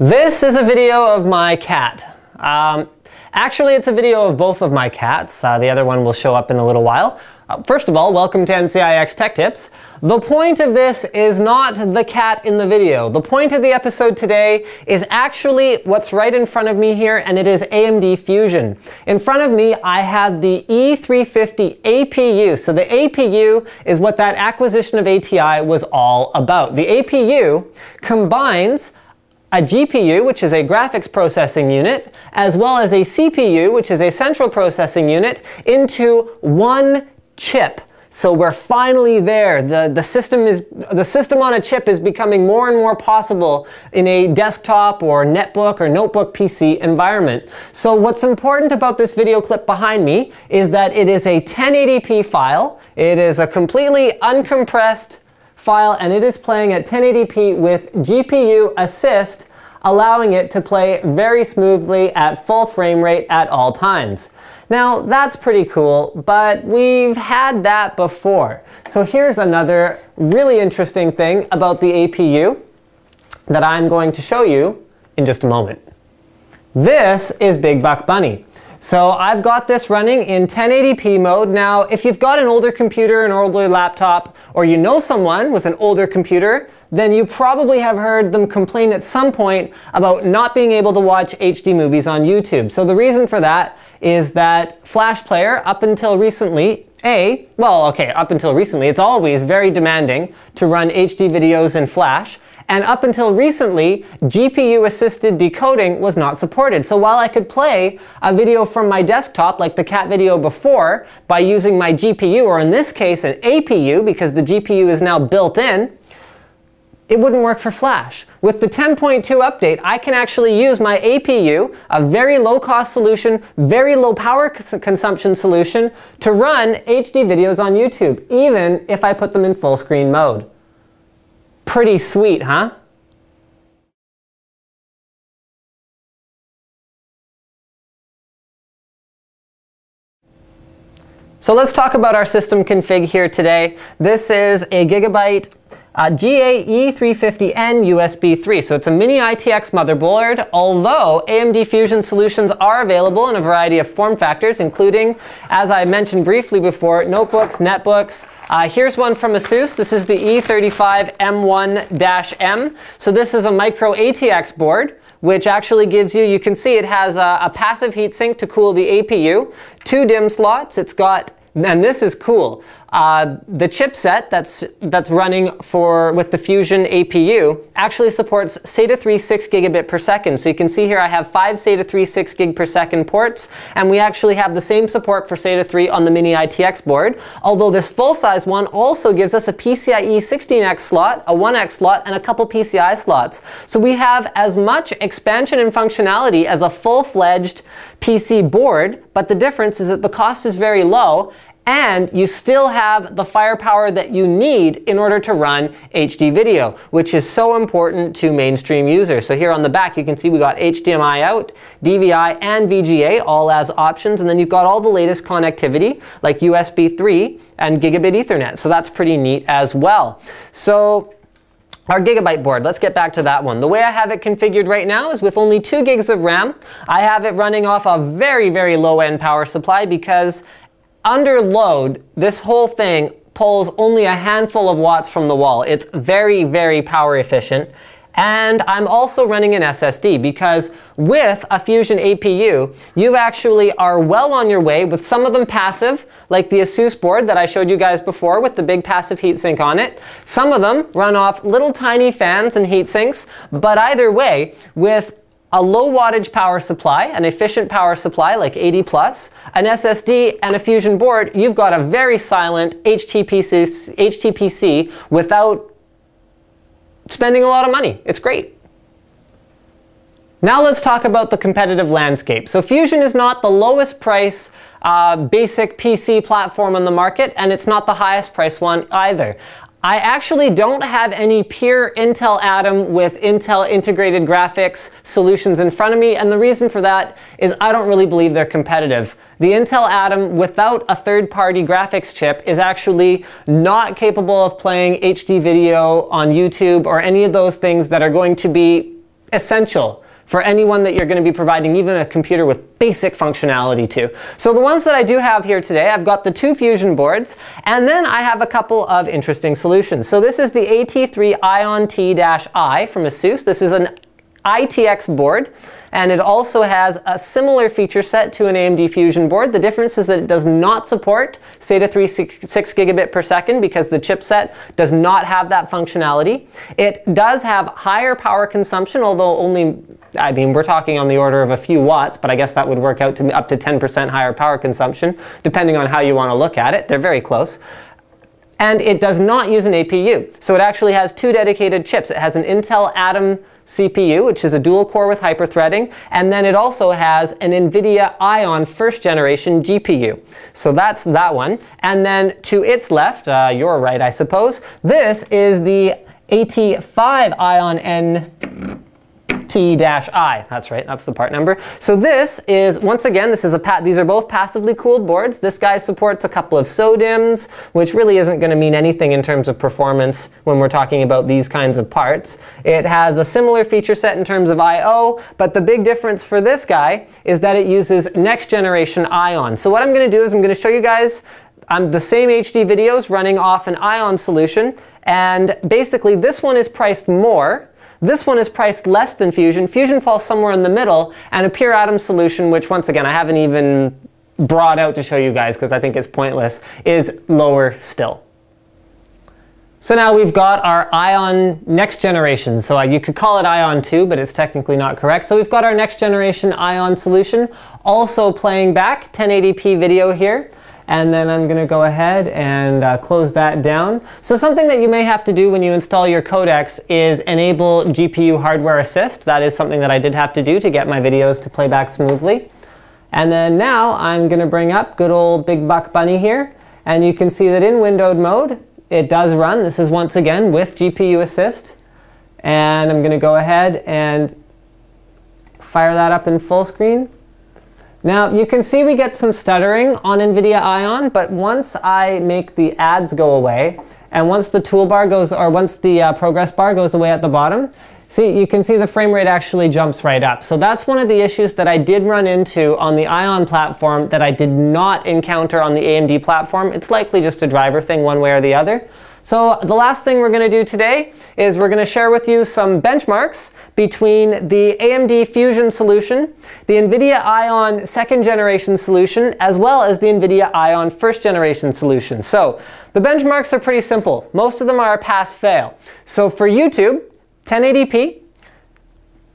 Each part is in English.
This is a video of my cat. Um, actually, it's a video of both of my cats. Uh, the other one will show up in a little while. Uh, first of all, welcome to NCIX Tech Tips. The point of this is not the cat in the video. The point of the episode today is actually what's right in front of me here, and it is AMD Fusion. In front of me, I have the E350 APU. So the APU is what that acquisition of ATI was all about. The APU combines a GPU, which is a graphics processing unit, as well as a CPU, which is a central processing unit, into one chip. So we're finally there. The, the, system is, the system on a chip is becoming more and more possible in a desktop or netbook or notebook PC environment. So what's important about this video clip behind me is that it is a 1080p file. It is a completely uncompressed file and it is playing at 1080p with GPU assist allowing it to play very smoothly at full frame rate at all times. Now that's pretty cool, but we've had that before. So here's another really interesting thing about the APU that I'm going to show you in just a moment. This is Big Buck Bunny. So I've got this running in 1080p mode. Now, if you've got an older computer, an older laptop, or you know someone with an older computer, then you probably have heard them complain at some point about not being able to watch HD movies on YouTube. So the reason for that is that Flash Player, up until recently, a, well, okay, up until recently, it's always very demanding to run HD videos in Flash. And up until recently, GPU assisted decoding was not supported. So while I could play a video from my desktop, like the cat video before, by using my GPU, or in this case, an APU, because the GPU is now built in, it wouldn't work for Flash. With the 10.2 update, I can actually use my APU, a very low cost solution, very low power consumption solution, to run HD videos on YouTube, even if I put them in full screen mode. Pretty sweet, huh? So let's talk about our system config here today. This is a Gigabyte uh, GAE350N USB 3. So it's a mini ITX motherboard, although AMD Fusion solutions are available in a variety of form factors, including, as I mentioned briefly before, notebooks, netbooks, uh, here's one from ASUS. This is the E35M1-M. So this is a micro ATX board which actually gives you, you can see it has a, a passive heatsink to cool the APU, two DIMM slots, it's got and this is cool. Uh, the chipset that's that's running for with the Fusion APU actually supports SATA 3 6 gigabit per second. So you can see here I have five SATA 3 6 gig per second ports, and we actually have the same support for SATA 3 on the Mini ITX board. Although this full-size one also gives us a PCIe 16x slot, a 1x slot, and a couple PCI slots. So we have as much expansion and functionality as a full-fledged PC board, but the difference is that the cost is very low and you still have the firepower that you need in order to run HD video, which is so important to mainstream users. So here on the back, you can see we got HDMI out, DVI, and VGA all as options, and then you've got all the latest connectivity like USB 3 and gigabit Ethernet. So that's pretty neat as well. So our Gigabyte board, let's get back to that one. The way I have it configured right now is with only 2 gigs of RAM. I have it running off a very, very low-end power supply because under load, this whole thing pulls only a handful of watts from the wall. It's very, very power efficient. And I'm also running an SSD because with a Fusion APU, you actually are well on your way with some of them passive, like the Asus board that I showed you guys before with the big passive heatsink on it. Some of them run off little tiny fans and heatsinks, but either way, with a low wattage power supply, an efficient power supply like 80 plus, an SSD, and a Fusion board, you've got a very silent HTPC, HTPC without spending a lot of money. It's great. Now let's talk about the competitive landscape. So Fusion is not the lowest price uh, basic PC platform on the market, and it's not the highest price one either. I actually don't have any pure Intel Atom with Intel integrated graphics solutions in front of me, and the reason for that is I don't really believe they're competitive. The Intel Atom without a third-party graphics chip is actually not capable of playing HD video on YouTube or any of those things that are going to be essential for anyone that you're going to be providing even a computer with basic functionality to. So the ones that I do have here today, I've got the two Fusion boards, and then I have a couple of interesting solutions. So this is the AT3 Ion T-I from ASUS. This is an ITX board and it also has a similar feature set to an AMD Fusion board. The difference is that it does not support SATA 3 6 gigabit per second because the chipset does not have that functionality. It does have higher power consumption, although only, I mean, we're talking on the order of a few watts, but I guess that would work out to up to 10% higher power consumption, depending on how you want to look at it. They're very close and it does not use an APU. So it actually has two dedicated chips. It has an Intel Atom CPU, which is a dual core with hyperthreading, and then it also has an NVIDIA Ion first generation GPU. So that's that one. And then to its left, uh, your right, I suppose, this is the AT5 Ion N T-I. That's right, that's the part number. So this is, once again, this is a pat these are both passively cooled boards. This guy supports a couple of SODIMMs, which really isn't going to mean anything in terms of performance when we're talking about these kinds of parts. It has a similar feature set in terms of I.O., but the big difference for this guy is that it uses next generation Ion. So what I'm going to do is I'm going to show you guys um, the same HD videos running off an Ion solution, and basically this one is priced more, this one is priced less than Fusion. Fusion falls somewhere in the middle, and a pure atom solution, which once again I haven't even brought out to show you guys because I think it's pointless, is lower still. So now we've got our Ion next generation. So uh, you could call it Ion 2, but it's technically not correct. So we've got our next generation Ion solution, also playing back 1080p video here and then I'm gonna go ahead and uh, close that down. So something that you may have to do when you install your codecs is enable GPU hardware assist. That is something that I did have to do to get my videos to play back smoothly. And then now I'm gonna bring up good old Big Buck Bunny here, and you can see that in windowed mode, it does run. This is once again with GPU assist. And I'm gonna go ahead and fire that up in full screen. Now you can see we get some stuttering on NVIDIA Ion, but once I make the ads go away, and once the toolbar goes, or once the uh, progress bar goes away at the bottom, see, you can see the frame rate actually jumps right up. So that's one of the issues that I did run into on the Ion platform that I did not encounter on the AMD platform. It's likely just a driver thing one way or the other. So the last thing we're going to do today is we're going to share with you some benchmarks between the AMD Fusion solution, the NVIDIA Ion second generation solution, as well as the NVIDIA Ion first generation solution. So the benchmarks are pretty simple. Most of them are pass-fail. So for YouTube, 1080p,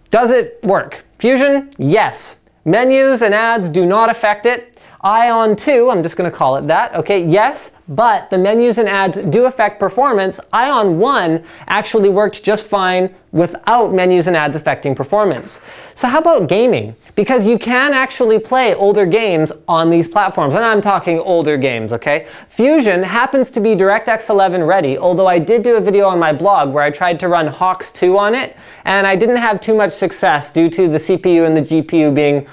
does it work? Fusion, yes. Menus and ads do not affect it. Ion 2, I'm just going to call it that, okay, yes, but the menus and ads do affect performance. Ion 1 actually worked just fine without menus and ads affecting performance. So how about gaming? Because you can actually play older games on these platforms, and I'm talking older games, okay? Fusion happens to be DirectX 11 ready, although I did do a video on my blog where I tried to run HAWX 2 on it, and I didn't have too much success due to the CPU and the GPU being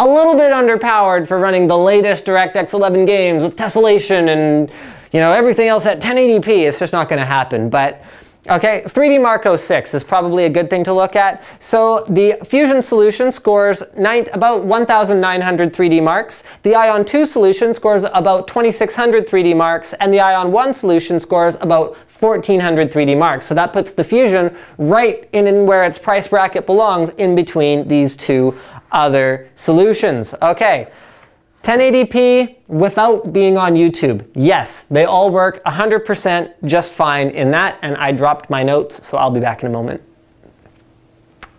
a little bit underpowered for running the latest DirectX 11 games with tessellation and you know everything else at 1080p. It's just not going to happen. But okay, 3D Mark 06 is probably a good thing to look at. So the Fusion solution scores nine, about 1,900 3D marks. The Ion 2 solution scores about 2,600 3D marks, and the Ion 1 solution scores about 1400 3D marks. So that puts the Fusion right in, in where its price bracket belongs in between these two other solutions. Okay, 1080p without being on YouTube. Yes, they all work 100% just fine in that, and I dropped my notes, so I'll be back in a moment.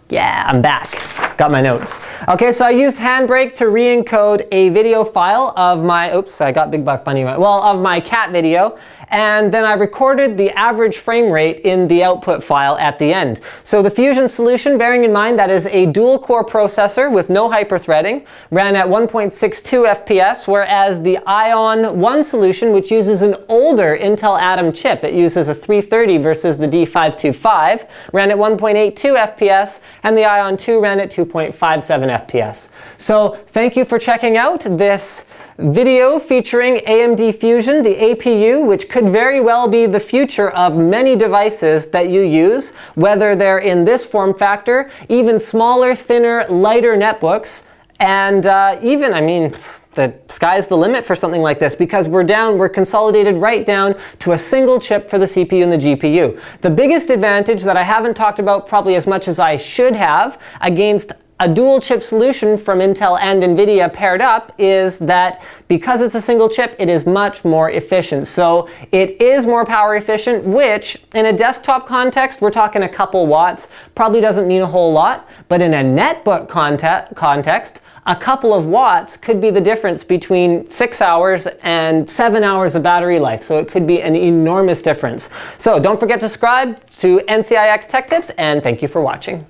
Yeah, I'm back. Got my notes. Okay, so I used Handbrake to re-encode a video file of my, oops, I got Big Buck Bunny, well, of my cat video, and then I recorded the average frame rate in the output file at the end. So the Fusion solution, bearing in mind that is a dual core processor with no hyperthreading, ran at 1.62 FPS, whereas the Ion 1 solution, which uses an older Intel Atom chip, it uses a 330 versus the D525, ran at 1.82 FPS, and the Ion 2 ran at 2.57 FPS. So thank you for checking out this video featuring AMD Fusion, the APU, which could very well be the future of many devices that you use, whether they're in this form factor, even smaller, thinner, lighter netbooks, and uh, even, I mean, the sky's the limit for something like this because we're down, we're consolidated right down to a single chip for the CPU and the GPU. The biggest advantage that I haven't talked about probably as much as I should have against a dual chip solution from Intel and NVIDIA paired up is that because it's a single chip, it is much more efficient. So it is more power efficient, which in a desktop context, we're talking a couple watts, probably doesn't mean a whole lot, but in a netbook context, a couple of watts could be the difference between six hours and seven hours of battery life. So it could be an enormous difference. So don't forget to subscribe to NCIX Tech Tips and thank you for watching.